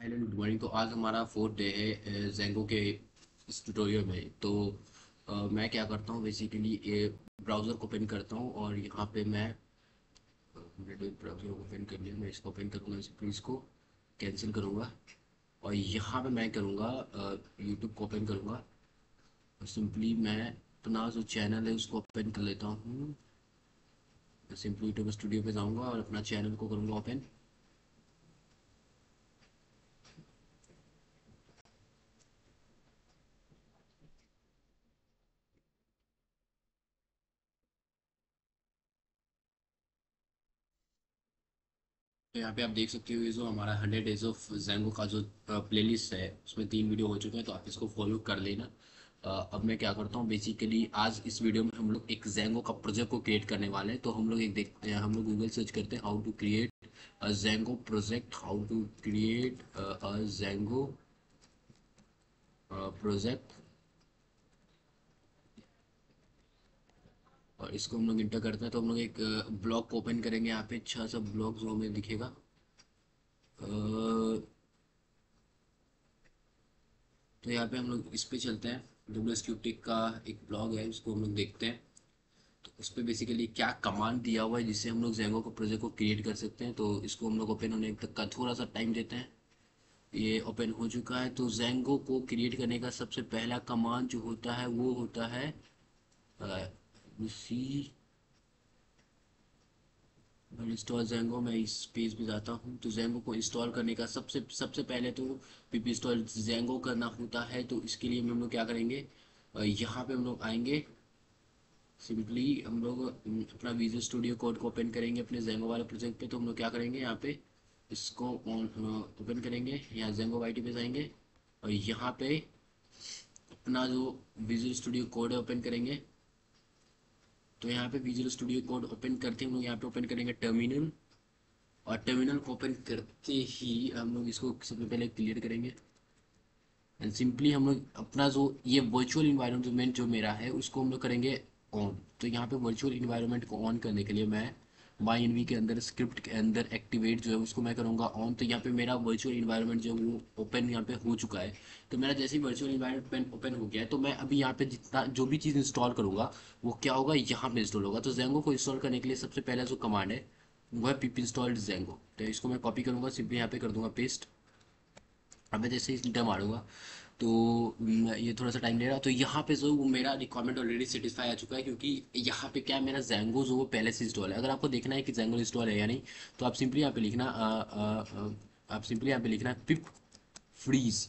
Hello good morning तो आज हमारा फोर्थ डे है जेंगो के इस ट्यूटोरियल में। तो अ, मैं क्या करता हूँ बेसिकली ये ब्राउज़र को ओपन करता हूँ और यहाँ पे मैं ब्राउज़र को ओपन कर लिया। मैं इसको ओपन करूँगा सिंपली इसको कैंसिल करूँगा। और यहाँ पे मैं करूँगा यूट्यूब को ओपन करूँगा। सिंपली मैं अपना जो चैनल है उसको ओपन कर लेता हूँ। सिंपली यूट्यूब स्टूडियो पे जाऊँगा और अपना चैनल को करूँगा ओपन यहाँ पे आप देख सकते हो ये जो हमारा हंड्रेड डेज़ ऑफ़ जेंगो का जो प्लेलिस्ट है, उसमें तीन वीडियो हो चुके हैं तो आप इसको फॉलो कर लेना। अब मैं क्या करता हूँ बेसिकली आज इस वीडियो में हम लोग एक जेंगो का प्रोजेक्ट को क्रिएट करने वाले हैं तो हम लोग एक देखते हैं हम लोग गूगल सर्च करते हैं how to create a Django project how to create a Django project और इसको हम लोग इंटर करते हैं तो हम लोग एक ब्लॉग को ओपन करेंगे। यहाँ पे अच्छा सा ब्लॉग जो हमें दिखेगा। तो यहाँ पे हम लोग इस पे चलते हैं। डब्ल्यू एस क्यूटिक का एक ब्लॉग है, उसको हम लोग देखते हैं। तो उस पर बेसिकली क्या कमांड दिया हुआ है, जिससे हम लोग जेंगो को प्रोजेक्ट को क्रिएट कर सकते हैं तो इसको हम लोग ओपन होने तक का थोड़ा सा टाइम देते हैं। ये ओपन हो चुका है तो जेंगो को क्रिएट करने का सबसे पहला कमांड जो होता है, वो होता है सी इंस्टॉल जेंगो मैं इस पेज पे जाता हूँ तो जेंगो को इंस्टॉल करने का सबसे सबसे पहले तो पीपी इंस्टॉल जेंगो करना होता है तो इसके लिए हम लोग क्या करेंगे? यहाँ पे हम लोग आएँगे। सिंपली हम लोग अपना विजुअल स्टूडियो कोड को ओपन करेंगे अपने जेंगो वाले प्रोजेक्ट पे तो हम लोग क्या करेंगे यहाँ पे? इसको ओपन करेंगे, यहाँ जेंगो वाई पे जाएँगे। और यहाँ पे अपना जो विजुअल स्टूडियो कोड है ओपन करेंगे। तो यहाँ पे विजुअल स्टूडियो कोड ओपन करते हैं। हम लोग यहाँ पे ओपन करेंगे टर्मिनल और टर्मिनल को ओपन करते ही हम लोग इसको सबसे पहले क्लियर करेंगे। एंड सिंपली हम लोग अपना जो ये वर्चुअल इन्वायरमेंट जो मेरा है, उसको हम लोग करेंगे ऑन तो यहाँ पे वर्चुअल इन्वायरमेंट को ऑन करने के लिए मैं माई एन के अंदर स्क्रिप्ट के अंदर एक्टिवेट जो है उसको मैं करूँगा ऑन तो यहाँ पे मेरा वर्चुअल इन्वायरमेंट जो है वो ओपन यहाँ पे हो चुका है। तो मेरा जैसे ही वर्चुअल इन्वायरमेंट ओपन हो गया है तो मैं अभी यहाँ पे जितना, जो भी चीज़ इंस्टॉल करूँगा, वो क्या होगा? यहाँ पे इंस्टॉल होगा। तो जेंगो को इंस्टॉल करने के लिए सबसे पहला जो कमांड है, वो है पिप इंस्टॉल्ड जेंगो तो इसको मैं कॉपी करूँगा सिंपली यहाँ पे कर दूँगा पेस्ट अब मैं जैसे ही इंटर मारूँगा तो ये थोड़ा सा टाइम ले रहा तो यहाँ पे जो मेरा रिक्वायरमेंट ऑलरेडी सेटिस्फाई आ चुका है क्योंकि यहाँ पे क्या है मेरा जेंगो जो वो पहले से इंस्टॉल है। अगर आपको देखना है कि जेंगो इंस्टॉल है या नहीं तो आप सिंपली यहाँ पे लिखना आ, आ, आ, आप सिंपली यहाँ पे लिखना पिप फ्रीज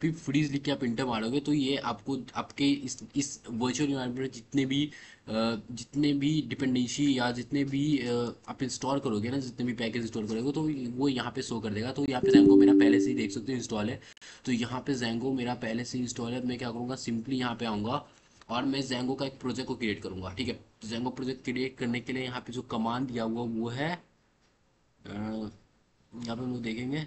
फिर फ्रीज लिख के आप इंटर मारोगे तो ये आपको, आपके इस इस वर्चुअल इन्वायरमेंट जितने भी जितने भी डिपेंडेंसी या जितने भी आप इंस्टॉल करोगे ना, जितने भी पैकेज इंस्टॉल करोगे तो वो यहाँ पे शो कर देगा। तो यहाँ पे जेंगो मेरा पहले से ही देख सकते हो इंस्टॉल है। तो यहाँ पे जेंगो मेरा पहले से इंस्टॉल है। मैं क्या करूँगा सिंपली यहाँ पे आऊँगा और मैं जेंगो का एक प्रोजेक्ट को क्रिएट करूँगा, ठीक है? जेंगो प्रोजेक्ट क्रिएट करने के लिए यहाँ पे जो कमांड दिया हुआ, वो है यहाँ पे हम लोग देखेंगे।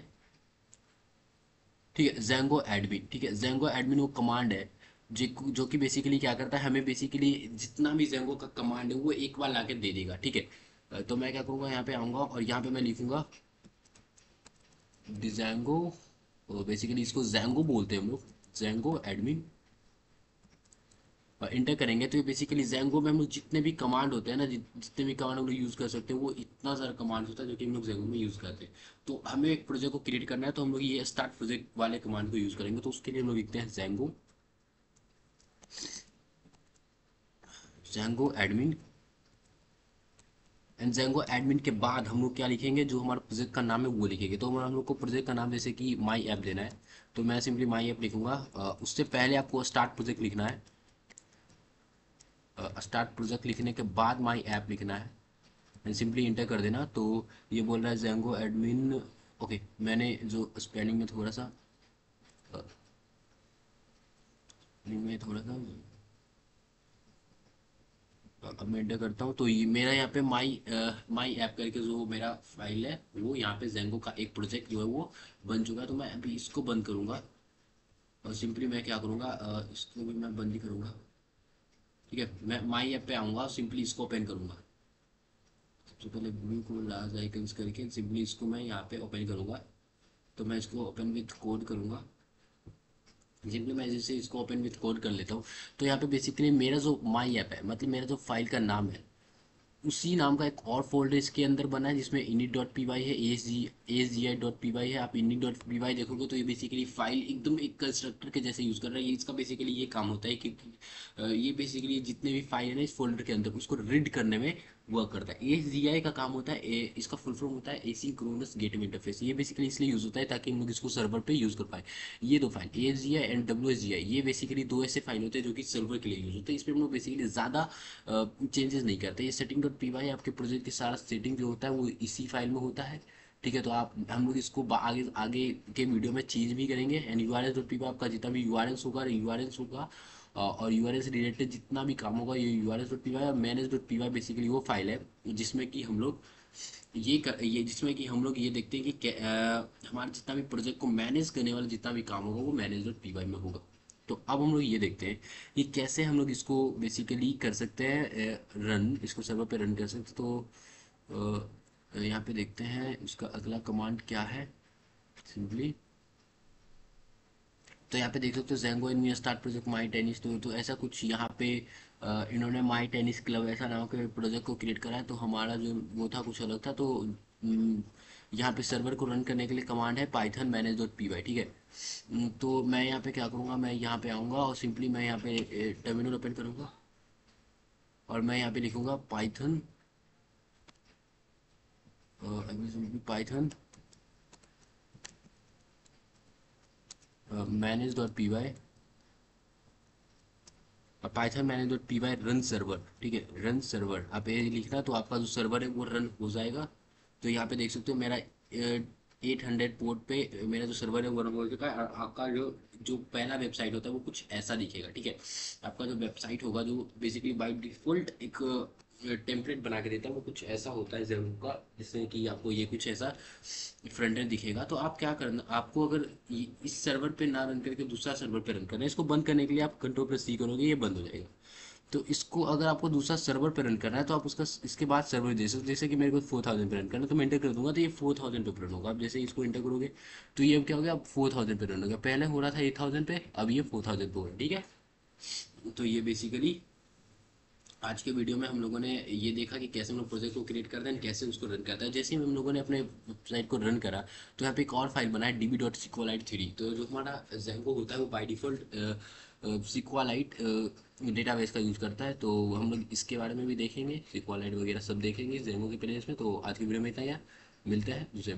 ठीक है जेंगो एडमिन ठीक है जेंगो एडमिन वो कमांड है, जो कि बेसिकली क्या करता है, हमें बेसिकली जितना भी जेंगो का कमांड है, वो एक बार ला दे देगा, ठीक है? तो मैं क्या करूँगा, यहाँ पे आऊँगा और यहाँ पे मैं लिखूँगा डिजेंगो बेसिकली इसको जेंगो बोलते हैं हम लोग जेंगो एडमिन इंटर करेंगे तो ये बेसिकली जेंगो में हम लोग जितने भी कमांड होते हैं ना जितने भी कमांड हम लोग यूज़ कर सकते हैं, वो इतना सारा कमांड होता है जो कि हम लोग जेंगो में यूज़ करते हैं। तो हमें एक प्रोजेक्ट को क्रिएट करना है तो हम लोग ये स्टार्ट प्रोजेक्ट वाले कमांड को यूज़ करेंगे तो उसके लिए हम लोग लिखते हैं Django Django admin and Django admin के बाद हम लोग क्या लिखेंगे, जो हमारा प्रोजेक्ट का नाम है, वो लिखेंगे। तो हम लोग को प्रोजेक्ट का नाम जैसे कि माई ऐप देना है। तो मैं सिंपली माई ऐप लिखूँगा। उससे पहले आपको स्टार्ट प्रोजेक्ट लिखना है। स्टार्ट प्रोजेक्ट लिखने के बाद माई ऐप लिखना है। एंड सिंपली इंटर कर देना। तो ये बोल रहा है जेंगो एडमिन ओके मैंने जो स्पेलिंग में थोड़ा सा में थोड़ा सा अब मैं इंटर करता हूँ। तो ये मेरा यहाँ पे माई माई ऐप करके जो मेरा फ़ाइल है, वो यहाँ पे जेंगो का एक प्रोजेक्ट जो है वो बन चुका है। तो मैं अभी इसको बंद करूँगा। और सिंपली मैं क्या करूँगा इसको भी मैं बंद ही करूँगा। ठीक है? मैं माई ऐप पे आऊँगा सिंपली इसको ओपन करूँगा। सबसे पहले ब्लू को लार्ज आइकन्स करके सिंपली इसको मैं यहाँ पे ओपन करूँगा। तो मैं इसको ओपन विथ कोड करूँगा। सिंपली मैं जैसे इसको ओपन विथ कोड कर लेता हूँ। तो यहाँ पे बेसिकली मेरा जो माई ऐप है मतलब मेरा जो फ़ाइल का नाम है उसी नाम का एक और फोल्डर इसके अंदर बना है, जिसमें इनिट डॉट पी वाई है A G G I dot P Y है। आप इनिट डॉट पी वाई देखोगे तो ये बेसिकली फ़ाइल एकदम एक कंस्ट्रक्टर के जैसे यूज़ कर रहा है। इसका बेसिकली ये काम होता है क्योंकि ये बेसिकली जितने भी फ़ाइल है ना इस फोल्डर के अंदर, उसको रीड करने में वर्क करता है। एस जी आई का काम होता है ए, इसका फुल फॉर्म होता है asynchronous gateway interface ये बेसिकली इसलिए यूज़ होता है ताकि हम लोग इसको सर्वर पे यूज़ कर पाए। ये दो file A G I and W S G I ये बेसिकली दो ऐसे फ़ाइल होते हैं जो कि सर्वर के लिए यूज़ होते हैं। इस पर हम लोग बेसिकली ज़्यादा चेंजेस नहीं करते। ये सेटिंग डॉट पी वाई आपके प्रोजेक्ट की सारा सेटिंग जो होता है वो इसी फ़ाइल में होता है। ठीक है तो आप हम लोग इसको आगे आगे के वीडियो में चेंज भी करेंगे। And U R S dot P Y आपका जितना भी यू आर एस होगा यू आर एस होगा और यू एस रिलेटेड जितना भी काम होगा, ये U R S dot P Y और manage dot P Y basically वो फ़ाइल है, जिसमें कि हम लोग ये कर, ये जिसमें कि हम लोग ये देखते हैं कि हमारा जितना भी प्रोजेक्ट को मैनेज करने वाला जितना भी काम होगा, वो मैनेज डॉट पी वाई में होगा। तो अब हम लोग ये देखते हैं कि कैसे हम लोग इसको बेसिकली कर सकते हैं रन इसको सर्वर पे रन कर सकते तो यहाँ पे देखते हैं, उसका अगला कमांड क्या है सिंपली तो यहाँ पे देख सकते हो Django in start project my tennis तो, तो ऐसा कुछ यहाँ पे इन्होंने माई टेनिस क्लब ऐसा नाम के प्रोजेक्ट को क्रिएट करा है तो हमारा जो वो था कुछ अलग था तो यहाँ पे सर्वर को रन करने के लिए कमांड है Python manage dot P Y ठीक है? तो मैं यहाँ पे क्या करूँगा मैं यहाँ पे आऊँगा और सिंपली मैं यहाँ पे टर्मिनल ओपन करूँगा और मैं यहाँ पे लिखूँगा Python Python manage dot P Y और Python manage dot P Y run server ठीक है रन सर्वर आप ये लिखना तो आपका जो सर्वर है वो रन हो जाएगा। तो यहाँ पे देख सकते हो मेरा एट हंड्रेड पोर्ट पे मेरा जो सर्वर है वो रन हो चुका है। और आपका जो जो पहला वेबसाइट होता है वो कुछ ऐसा दिखेगा, ठीक है। आपका जो वेबसाइट होगा जो बेसिकली बाई डिफ़ॉल्ट एक टेम्पलेट बना के देता है वो कुछ ऐसा होता है ज़रूर का जिसमें कि आपको ये कुछ ऐसा फ्रंट एंड दिखेगा। तो आप क्या करना, आपको अगर इस सर्वर पे ना रन करके दूसरा सर्वर पे रन करना है, इसको बंद करने के लिए आप कंट्रोल प्रेस सी करोगे, ये बंद हो जाएगा। तो इसको अगर आपको दूसरा सर्वर पे रन करना है तो आप उसका, इसके बाद सर्वर दे सकते जैसे कि मेरे को फोर थाउज़ेंड पे रन करना है तो मैं इंटर कर दूँगा तो ये फोर थाउज़ेंड पे रन होगा। आप जैसे इसको इंटर करोगे तो ये अब क्या हो गया फोर थाउज़ेंड पे रन होगा पहले हो रहा था एट थाउज़ेंड पे, अब ये फोर थाउज़ेंड पे हो रहा है ठीक है? तो ये बेसिकली आज के वीडियो में हम लोगों ने ये देखा कि कैसे हम लोग प्रोजेक्ट को क्रिएट करते हैं कैसे उसको रन करते हैं। जैसे ही हम लोगों ने अपने वेबसाइट को रन करा तो यहाँ पे एक और फ़ाइल बनाया D B dot SQLite three तो जो हमारा जेंको होता है, वो बाई डिफ़ॉल्ट सिक्वालाइट डेटाबेस का यूज़ करता है। तो हम लोग इसके बारे में भी देखेंगे सिक्वालाइट वगैरह सब देखेंगे जेंगो के प्लेस में। तो आज की वीडियो में इतना मिलते हैं वीडियो